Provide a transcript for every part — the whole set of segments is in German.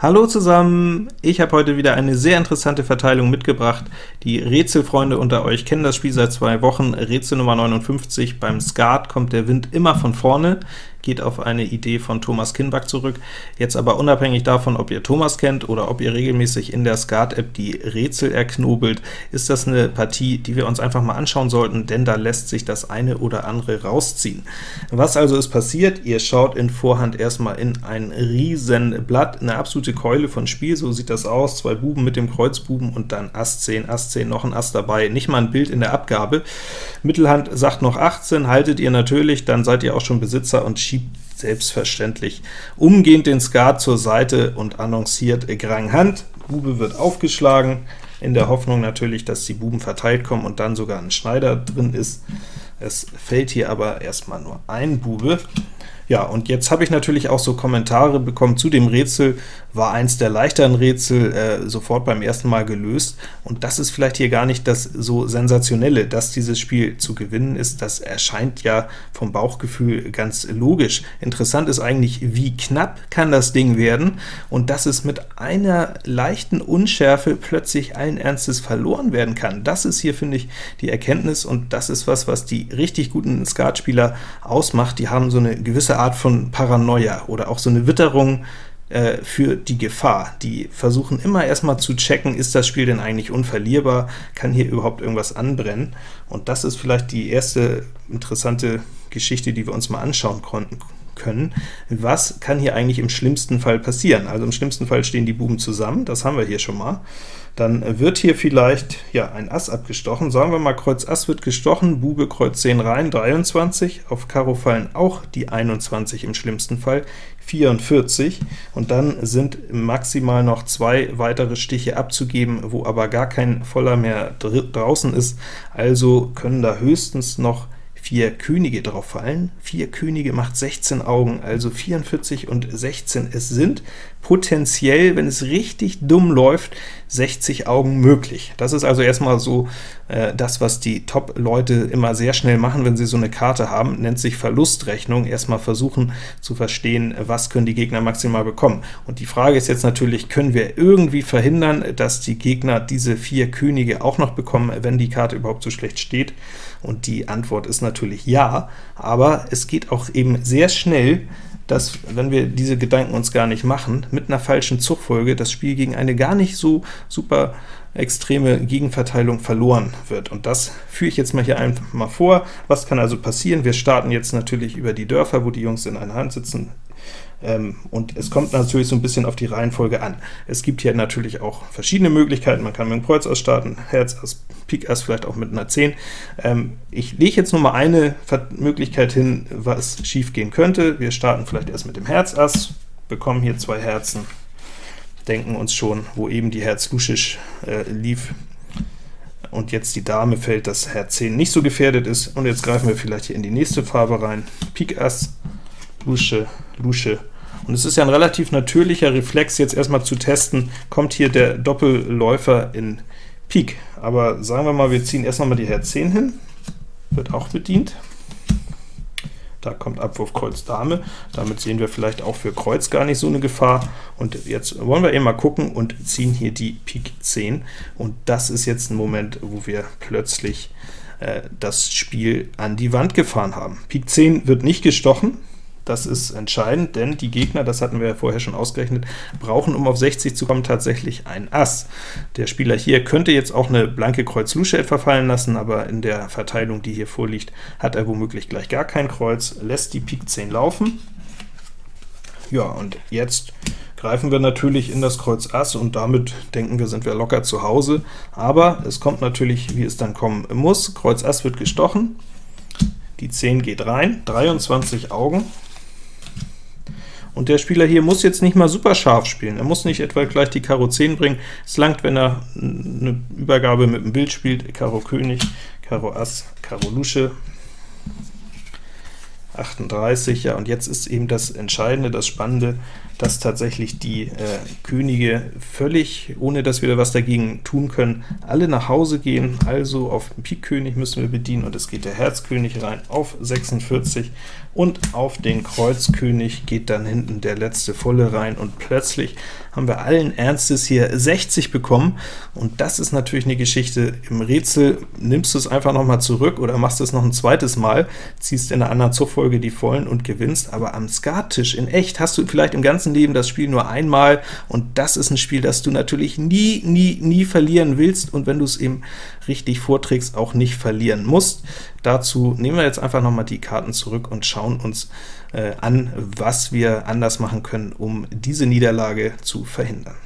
Hallo zusammen! Ich habe heute wieder eine sehr interessante Verteilung mitgebracht. Die Rätselfreunde unter euch kennen das Spiel seit zwei Wochen. Rätsel Nummer 59, beim Skat kommt der Wind immer von vorne geht auf eine Idee von Thomas Kinback zurück. Jetzt aber unabhängig davon, ob ihr Thomas kennt oder ob ihr regelmäßig in der Skat-App die Rätsel erknobelt, ist das eine Partie, die wir uns einfach mal anschauen sollten, denn da lässt sich das eine oder andere rausziehen. Was also ist passiert? Ihr schaut in Vorhand erstmal in ein riesen Blatt, eine absolute Keule von Spiel, so sieht das aus, zwei Buben mit dem Kreuzbuben und dann Ass 10, Ass 10, noch ein Ass dabei, nicht mal ein Bild in der Abgabe. Mittelhand sagt noch 18, haltet ihr natürlich, dann seid ihr auch schon Besitzer und schiebt selbstverständlich umgehend den Skat zur Seite und annonciert Grang Hand. Bube wird aufgeschlagen, in der Hoffnung natürlich, dass die Buben verteilt kommen und dann sogar ein Schneider drin ist. Es fällt hier aber erstmal nur ein Bube. Ja, und jetzt habe ich natürlich auch so Kommentare bekommen zu dem Rätsel, war eins der leichteren Rätsel äh, sofort beim ersten Mal gelöst, und das ist vielleicht hier gar nicht das so Sensationelle, dass dieses Spiel zu gewinnen ist, das erscheint ja vom Bauchgefühl ganz logisch. Interessant ist eigentlich, wie knapp kann das Ding werden, und dass es mit einer leichten Unschärfe plötzlich allen Ernstes verloren werden kann. Das ist hier, finde ich, die Erkenntnis, und das ist was, was die richtig guten Skatspieler ausmacht. Die haben so eine gewisse Art von Paranoia oder auch so eine Witterung äh, für die Gefahr. Die versuchen immer erstmal zu checken, ist das Spiel denn eigentlich unverlierbar, kann hier überhaupt irgendwas anbrennen? Und das ist vielleicht die erste interessante Geschichte, die wir uns mal anschauen konnten können. Was kann hier eigentlich im schlimmsten Fall passieren? Also im schlimmsten Fall stehen die Buben zusammen, das haben wir hier schon mal dann wird hier vielleicht ja ein Ass abgestochen. Sagen wir mal, Kreuz Ass wird gestochen, Bube Kreuz 10 rein, 23, auf Karo fallen auch die 21 im schlimmsten Fall, 44, und dann sind maximal noch zwei weitere Stiche abzugeben, wo aber gar kein Voller mehr draußen ist, also können da höchstens noch vier Könige drauf fallen. Vier Könige macht 16 Augen, also 44 und 16. Es sind potenziell, wenn es richtig dumm läuft, 60 Augen möglich. Das ist also erstmal so äh, das, was die Top-Leute immer sehr schnell machen, wenn sie so eine Karte haben, nennt sich Verlustrechnung. Erstmal versuchen zu verstehen, was können die Gegner maximal bekommen. Und die Frage ist jetzt natürlich, können wir irgendwie verhindern, dass die Gegner diese vier Könige auch noch bekommen, wenn die Karte überhaupt so schlecht steht? Und die Antwort ist natürlich ja, aber es geht auch eben sehr schnell, dass, wenn wir diese Gedanken uns gar nicht machen, mit einer falschen Zugfolge das Spiel gegen eine gar nicht so super extreme Gegenverteilung verloren wird. Und das führe ich jetzt mal hier einfach mal vor. Was kann also passieren? Wir starten jetzt natürlich über die Dörfer, wo die Jungs in einer Hand sitzen, ähm, und es kommt natürlich so ein bisschen auf die Reihenfolge an. Es gibt hier natürlich auch verschiedene Möglichkeiten. Man kann mit dem Kreuz ausstarten, Herz Ass, Pik Ass, vielleicht auch mit einer 10. Ähm, ich lege jetzt nur mal eine Möglichkeit hin, was schief gehen könnte. Wir starten vielleicht erst mit dem Herz Ass, bekommen hier zwei Herzen, denken uns schon, wo eben die Herz Luschisch äh, lief, und jetzt die Dame fällt, dass Herz 10 nicht so gefährdet ist, und jetzt greifen wir vielleicht hier in die nächste Farbe rein, Pik Ass, Lusche, Lusche. Und es ist ja ein relativ natürlicher Reflex, jetzt erstmal zu testen, kommt hier der Doppelläufer in Pik. Aber sagen wir mal, wir ziehen erstmal mal die Herz 10 hin, wird auch bedient. Da kommt Abwurf Kreuz Dame, damit sehen wir vielleicht auch für Kreuz gar nicht so eine Gefahr. Und jetzt wollen wir eben mal gucken und ziehen hier die Pik 10. Und das ist jetzt ein Moment, wo wir plötzlich äh, das Spiel an die Wand gefahren haben. Pik 10 wird nicht gestochen, das ist entscheidend, denn die Gegner, das hatten wir ja vorher schon ausgerechnet, brauchen, um auf 60 zu kommen, tatsächlich ein Ass. Der Spieler hier könnte jetzt auch eine blanke Kreuz Lusche etwa fallen lassen, aber in der Verteilung, die hier vorliegt, hat er womöglich gleich gar kein Kreuz, lässt die Pik 10 laufen. Ja, und jetzt greifen wir natürlich in das Kreuz Ass, und damit denken wir, sind wir locker zu Hause. Aber es kommt natürlich, wie es dann kommen muss. Kreuz Ass wird gestochen, die 10 geht rein, 23 Augen, und der Spieler hier muss jetzt nicht mal super scharf spielen. Er muss nicht etwa gleich die Karo 10 bringen. Es langt, wenn er eine Übergabe mit dem Bild spielt. Karo König, Karo Ass, Karo Lusche, 38, ja, und jetzt ist eben das Entscheidende, das Spannende, dass tatsächlich die äh, Könige völlig, ohne dass wir was dagegen tun können, alle nach Hause gehen. Also auf den Pik-König müssen wir bedienen, und es geht der Herzkönig rein auf 46, und auf den Kreuzkönig geht dann hinten der letzte volle rein, und plötzlich haben wir allen Ernstes hier 60 bekommen, und das ist natürlich eine Geschichte. Im Rätsel nimmst du es einfach noch mal zurück oder machst es noch ein zweites Mal, ziehst in einer anderen Zugfolge die Vollen und gewinnst, aber am Skattisch in echt hast du vielleicht im ganzen Leben das Spiel nur einmal, und das ist ein Spiel, das du natürlich nie, nie, nie verlieren willst, und wenn du es eben richtig vorträgst, auch nicht verlieren musst. Dazu nehmen wir jetzt einfach noch mal die Karten zurück und schauen uns äh, an, was wir anders machen können, um diese Niederlage zu verhindern.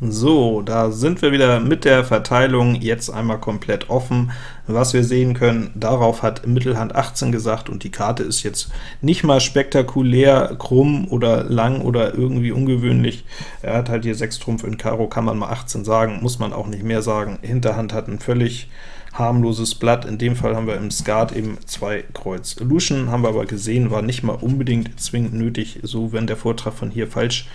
So, da sind wir wieder mit der Verteilung jetzt einmal komplett offen. Was wir sehen können, darauf hat Mittelhand 18 gesagt, und die Karte ist jetzt nicht mal spektakulär krumm oder lang oder irgendwie ungewöhnlich. Er hat halt hier 6 Trumpf in Karo, kann man mal 18 sagen, muss man auch nicht mehr sagen. Hinterhand hat ein völlig harmloses Blatt. In dem Fall haben wir im Skat eben zwei Kreuz Luschen, haben wir aber gesehen, war nicht mal unbedingt zwingend nötig, so wenn der Vortrag von hier falsch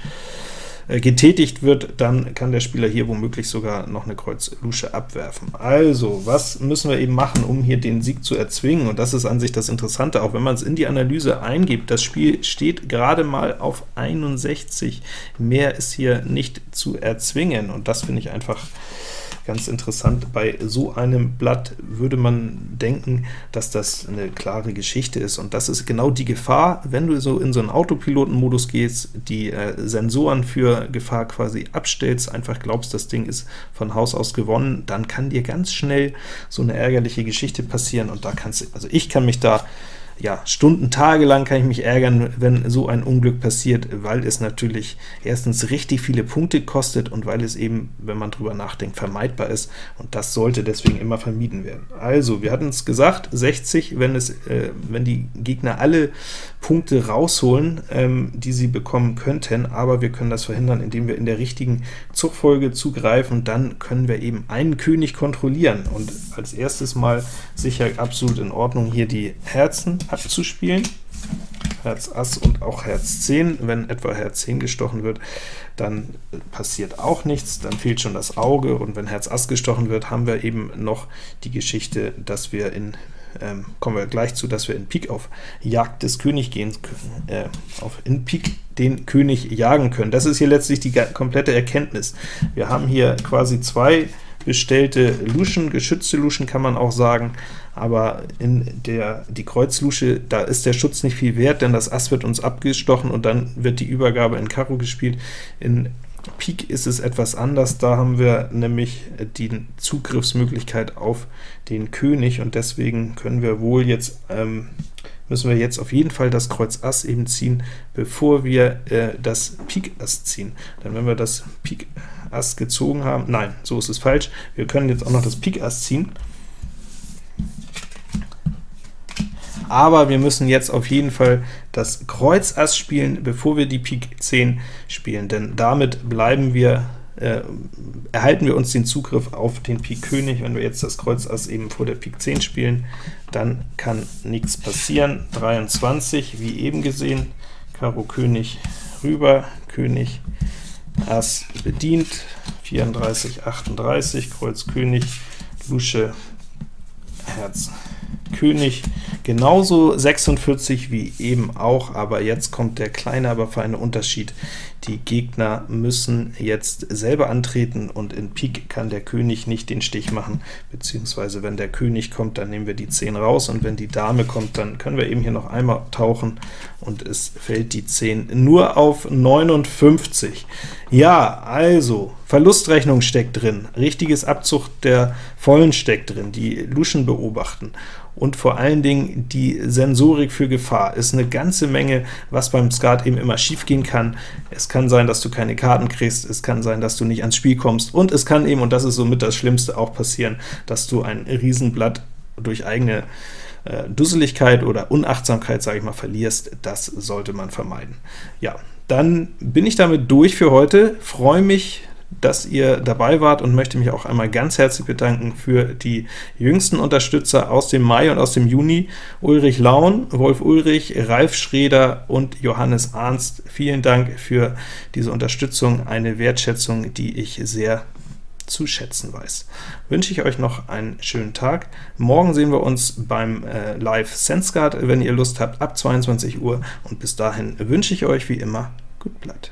getätigt wird, dann kann der Spieler hier womöglich sogar noch eine Kreuz-Lusche abwerfen. Also, was müssen wir eben machen, um hier den Sieg zu erzwingen? Und das ist an sich das Interessante, auch wenn man es in die Analyse eingibt. Das Spiel steht gerade mal auf 61. Mehr ist hier nicht zu erzwingen, und das finde ich einfach Ganz interessant, bei so einem Blatt würde man denken, dass das eine klare Geschichte ist, und das ist genau die Gefahr, wenn du so in so einen Autopilotenmodus gehst, die äh, Sensoren für Gefahr quasi abstellst, einfach glaubst, das Ding ist von Haus aus gewonnen, dann kann dir ganz schnell so eine ärgerliche Geschichte passieren, und da kannst du, also ich kann mich da ja, Stunden, Tage lang kann ich mich ärgern, wenn so ein Unglück passiert, weil es natürlich erstens richtig viele Punkte kostet und weil es eben, wenn man drüber nachdenkt, vermeidbar ist, und das sollte deswegen immer vermieden werden. Also, wir hatten es gesagt, 60, wenn, es, äh, wenn die Gegner alle Punkte rausholen, ähm, die sie bekommen könnten, aber wir können das verhindern, indem wir in der richtigen Zugfolge zugreifen, dann können wir eben einen König kontrollieren, und als erstes mal sicher absolut in Ordnung hier die Herzen abzuspielen. Herz Ass und auch Herz 10. Wenn etwa Herz 10 gestochen wird, dann passiert auch nichts, dann fehlt schon das Auge, und wenn Herz Ass gestochen wird, haben wir eben noch die Geschichte, dass wir in ähm, kommen wir gleich zu, dass wir in Pik auf Jagd des Königs gehen, äh, auf in Pik den König jagen können. Das ist hier letztlich die komplette Erkenntnis. Wir haben hier quasi zwei bestellte Luschen, geschützte Luschen kann man auch sagen, aber in der die Kreuzlusche, da ist der Schutz nicht viel wert, denn das Ass wird uns abgestochen und dann wird die Übergabe in Karo gespielt. In Pik ist es etwas anders, da haben wir nämlich die Zugriffsmöglichkeit auf den König, und deswegen können wir wohl jetzt ähm, müssen wir jetzt auf jeden Fall das Kreuz Ass eben ziehen, bevor wir äh, das Pik Ass ziehen. Denn wenn wir das Pik Ass gezogen haben, nein, so ist es falsch, wir können jetzt auch noch das Pik Ass ziehen, aber wir müssen jetzt auf jeden Fall das Kreuz Ass spielen, bevor wir die Pik 10 spielen, denn damit bleiben wir äh, erhalten wir uns den Zugriff auf den Pik König. Wenn wir jetzt das Kreuz Ass eben vor der Pik 10 spielen, dann kann nichts passieren. 23, wie eben gesehen, Karo König rüber, König Ass bedient, 34, 38, Kreuz König, Lusche, Herz König, genauso 46 wie eben auch, aber jetzt kommt der kleine, aber feine Unterschied. Die Gegner müssen jetzt selber antreten, und in Pik kann der König nicht den Stich machen, beziehungsweise wenn der König kommt, dann nehmen wir die 10 raus, und wenn die Dame kommt, dann können wir eben hier noch einmal tauchen, und es fällt die 10 nur auf 59. Ja, also, Verlustrechnung steckt drin, richtiges Abzug der Vollen steckt drin, die Luschen beobachten, und vor allen Dingen die Sensorik für Gefahr ist eine ganze Menge, was beim Skat eben immer schief gehen kann. Es kann sein, dass du keine Karten kriegst, es kann sein, dass du nicht ans Spiel kommst, und es kann eben, und das ist somit das Schlimmste, auch passieren, dass du ein Riesenblatt durch eigene äh, Dusseligkeit oder Unachtsamkeit, sage ich mal, verlierst. Das sollte man vermeiden. Ja, Dann bin ich damit durch für heute, freue mich, dass ihr dabei wart und möchte mich auch einmal ganz herzlich bedanken für die jüngsten Unterstützer aus dem Mai und aus dem Juni, Ulrich Laun, Wolf Ulrich, Ralf Schreder und Johannes Arnst. Vielen Dank für diese Unterstützung, eine Wertschätzung, die ich sehr zu schätzen weiß. Wünsche ich euch noch einen schönen Tag. Morgen sehen wir uns beim äh, Live SenseGuard, wenn ihr Lust habt, ab 22 Uhr, und bis dahin wünsche ich euch wie immer gut Blatt.